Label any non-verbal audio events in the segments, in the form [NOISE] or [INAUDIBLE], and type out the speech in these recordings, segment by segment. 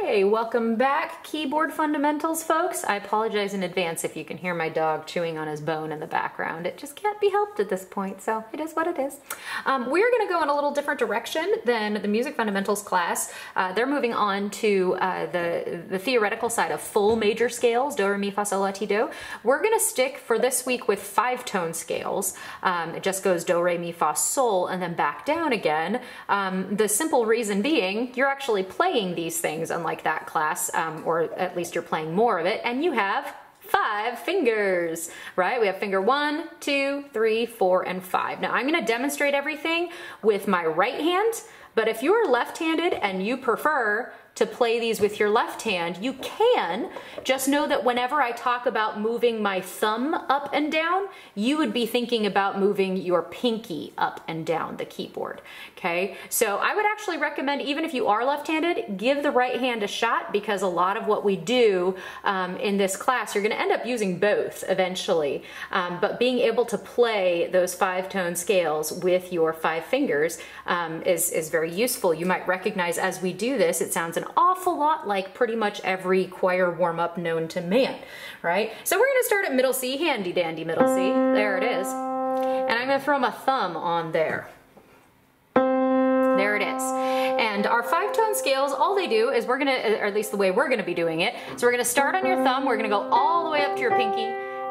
Okay, welcome back, Keyboard Fundamentals folks. I apologize in advance if you can hear my dog chewing on his bone in the background. It just can't be helped at this point, so it is what it is. Um, we're gonna go in a little different direction than the Music Fundamentals class. Uh, they're moving on to uh, the, the theoretical side of full major scales, do, re, mi, fa, sol, la, ti, do. We're gonna stick for this week with five tone scales. Um, it just goes do, re, mi, fa, sol, and then back down again. Um, the simple reason being, you're actually playing these things unlike like that class, um, or at least you're playing more of it, and you have five fingers, right? We have finger one, two, three, four, and five. Now I'm gonna demonstrate everything with my right hand, but if you're left-handed and you prefer to play these with your left hand, you can. Just know that whenever I talk about moving my thumb up and down, you would be thinking about moving your pinky up and down the keyboard, okay? So I would actually recommend, even if you are left-handed, give the right hand a shot because a lot of what we do um, in this class, you're gonna end up using both eventually. Um, but being able to play those five tone scales with your five fingers um, is, is very useful. You might recognize as we do this, it sounds an awful lot like pretty much every choir warm-up known to man, right? So we're gonna start at middle C, handy dandy middle C. There it is. And I'm gonna throw my thumb on there. There it is. And our five tone scales, all they do is we're gonna, or at least the way we're gonna be doing it, so we're gonna start on your thumb, we're gonna go all the way up to your pinky,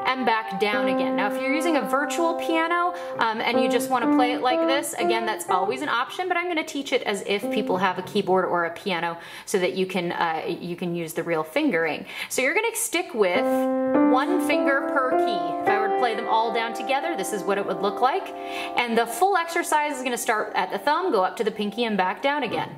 and back down again. Now if you're using a virtual piano um, and you just want to play it like this, again that's always an option, but I'm going to teach it as if people have a keyboard or a piano so that you can, uh, you can use the real fingering. So you're going to stick with one finger per key. If I were to play them all down together, this is what it would look like. And the full exercise is going to start at the thumb, go up to the pinky and back down again.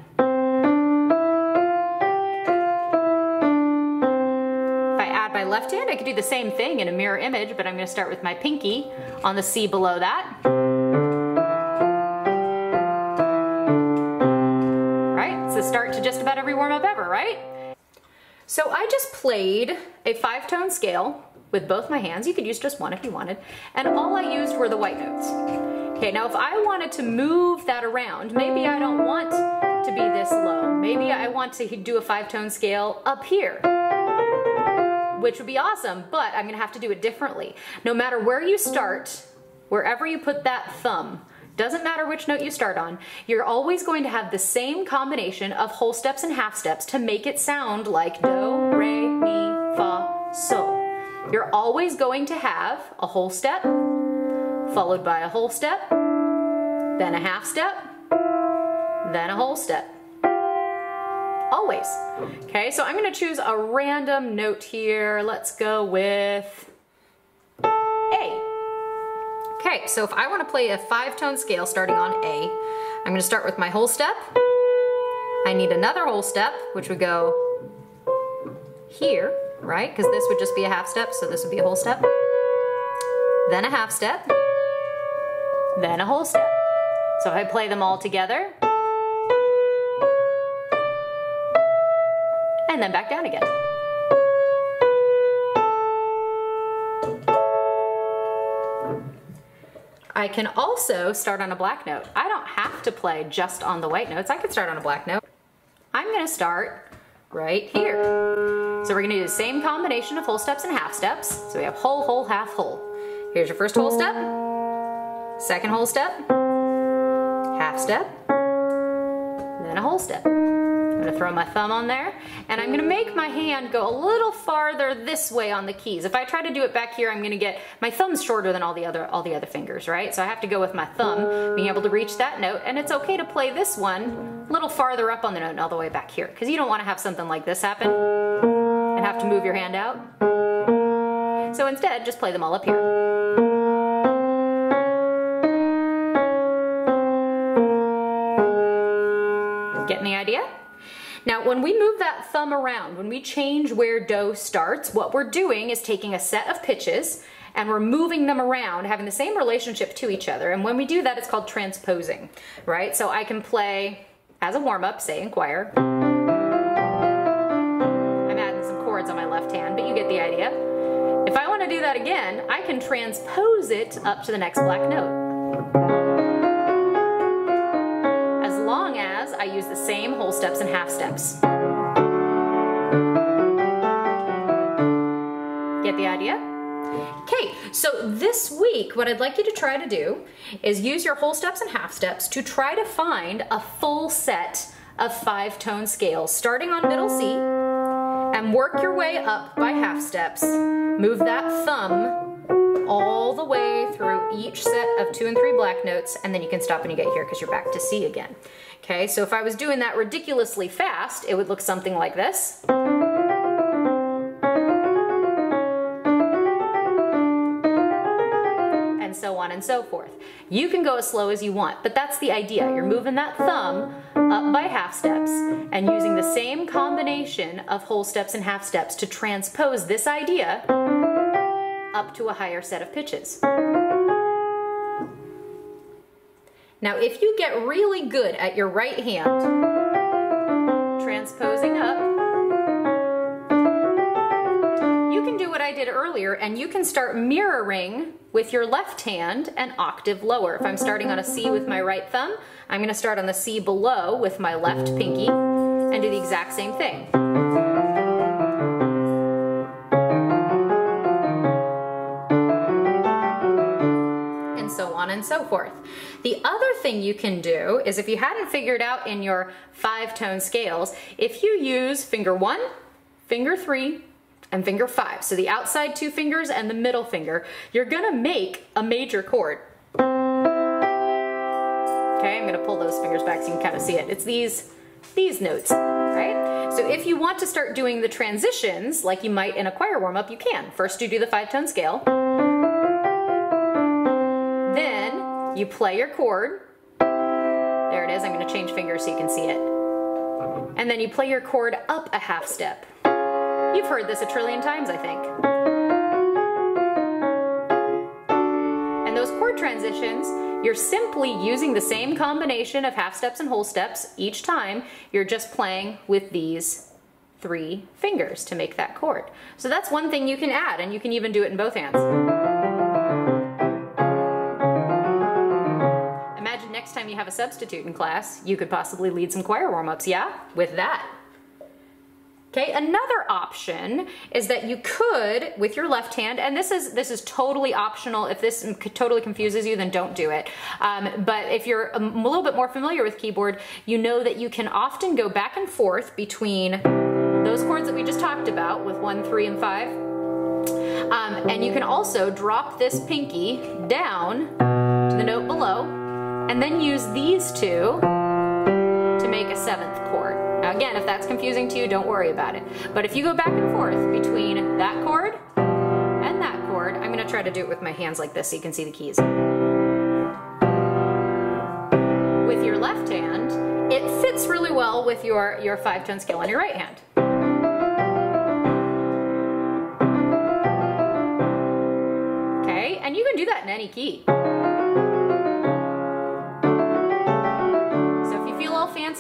Left hand, I could do the same thing in a mirror image, but I'm gonna start with my pinky on the C below that. Right, it's the start to just about every warm-up ever, right? So I just played a five-tone scale with both my hands. You could use just one if you wanted. And all I used were the white notes. Okay, now if I wanted to move that around, maybe I don't want to be this low. Maybe I want to do a five-tone scale up here which would be awesome, but I'm gonna have to do it differently. No matter where you start, wherever you put that thumb, doesn't matter which note you start on, you're always going to have the same combination of whole steps and half steps to make it sound like do, re, mi, fa, sol. You're always going to have a whole step, followed by a whole step, then a half step, then a whole step always. Okay, so I'm gonna choose a random note here. Let's go with A. Okay, so if I wanna play a five tone scale starting on A, I'm gonna start with my whole step. I need another whole step, which would go here, right? Because this would just be a half step, so this would be a whole step. Then a half step, then a whole step. So if I play them all together, and then back down again. I can also start on a black note. I don't have to play just on the white notes. I can start on a black note. I'm gonna start right here. So we're gonna do the same combination of whole steps and half steps. So we have whole, whole, half, whole. Here's your first whole step, second whole step, half step, then a whole step. Gonna throw my thumb on there and I'm gonna make my hand go a little farther this way on the keys. If I try to do it back here, I'm gonna get, my thumb's shorter than all the other all the other fingers, right? So I have to go with my thumb, being able to reach that note, and it's okay to play this one a little farther up on the note and all the way back here, because you don't wanna have something like this happen and have to move your hand out. So instead, just play them all up here. Getting the idea? Now, when we move that thumb around, when we change where do starts, what we're doing is taking a set of pitches and we're moving them around, having the same relationship to each other. And when we do that, it's called transposing, right? So I can play as a warm-up, say in choir. I'm adding some chords on my left hand, but you get the idea. If I want to do that again, I can transpose it up to the next black note. use the same whole steps and half steps. Get the idea? Okay, so this week, what I'd like you to try to do is use your whole steps and half steps to try to find a full set of five tone scales, starting on middle C, and work your way up by half steps. Move that thumb all the way through each set of two and three black notes, and then you can stop when you get here because you're back to C again. Okay, so if I was doing that ridiculously fast, it would look something like this. and so on and so forth. You can go as slow as you want, but that's the idea. You're moving that thumb up by half steps and using the same combination of whole steps and half steps to transpose this idea up to a higher set of pitches. Now, if you get really good at your right hand, transposing up, you can do what I did earlier and you can start mirroring with your left hand an octave lower. If I'm starting on a C with my right thumb, I'm gonna start on the C below with my left pinky and do the exact same thing. And so forth. The other thing you can do is if you hadn't figured out in your five tone scales, if you use finger one, finger three, and finger five. So the outside two fingers and the middle finger, you're gonna make a major chord. Okay, I'm gonna pull those fingers back so you can kind of see it. It's these, these notes, right? So if you want to start doing the transitions, like you might in a choir warm-up, you can. First you do the five-tone scale. You play your chord. There it is, I'm gonna change fingers so you can see it. And then you play your chord up a half step. You've heard this a trillion times, I think. And those chord transitions, you're simply using the same combination of half steps and whole steps each time. You're just playing with these three fingers to make that chord. So that's one thing you can add, and you can even do it in both hands. Have a substitute in class, you could possibly lead some choir warm-ups, yeah? With that. Okay, another option is that you could, with your left hand, and this is this is totally optional. If this totally confuses you, then don't do it. Um, but if you're a little bit more familiar with keyboard, you know that you can often go back and forth between those chords that we just talked about with one, three, and five. Um, and you can also drop this pinky down to the note below, and then use these two to make a seventh chord. Now again, if that's confusing to you, don't worry about it. But if you go back and forth between that chord and that chord, I'm gonna try to do it with my hands like this so you can see the keys. With your left hand, it fits really well with your, your five tone scale on your right hand. Okay, and you can do that in any key.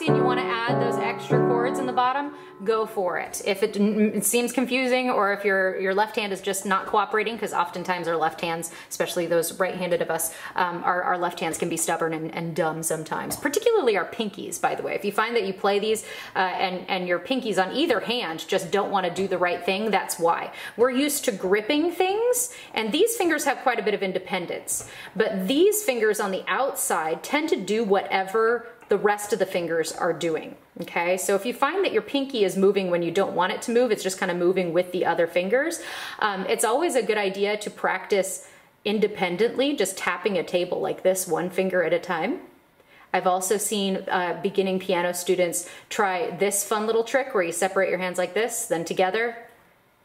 And you want to add those extra chords in the bottom, go for it. If it, it seems confusing or if your, your left hand is just not cooperating, because oftentimes our left hands, especially those right-handed of us, um, our, our left hands can be stubborn and, and, dumb sometimes, particularly our pinkies, by the way. If you find that you play these uh, and, and your pinkies on either hand just don't want to do the right thing, that's why. We're used to gripping things, and these fingers have quite a bit of independence. But these fingers on the outside tend to do whatever the rest of the fingers are doing. Okay, so if you find that your pinky is moving when you don't want it to move, it's just kind of moving with the other fingers, um, it's always a good idea to practice independently, just tapping a table like this, one finger at a time. I've also seen uh, beginning piano students try this fun little trick where you separate your hands like this, then together,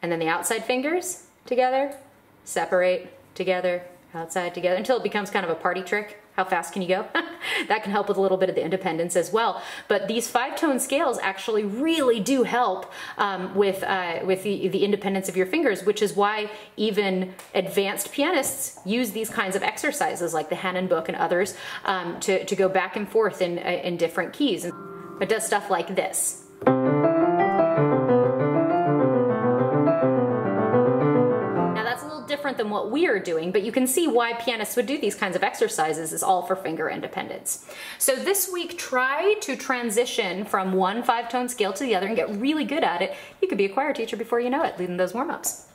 and then the outside fingers together, separate, together, outside, together, until it becomes kind of a party trick. How fast can you go? [LAUGHS] that can help with a little bit of the independence as well. But these five tone scales actually really do help um, with, uh, with the, the independence of your fingers, which is why even advanced pianists use these kinds of exercises like the Hanon book and others um, to, to go back and forth in, uh, in different keys. It does stuff like this. Different than what we are doing, but you can see why pianists would do these kinds of exercises is all for finger independence. So this week, try to transition from one five-tone scale to the other and get really good at it. You could be a choir teacher before you know it, leading those warm-ups.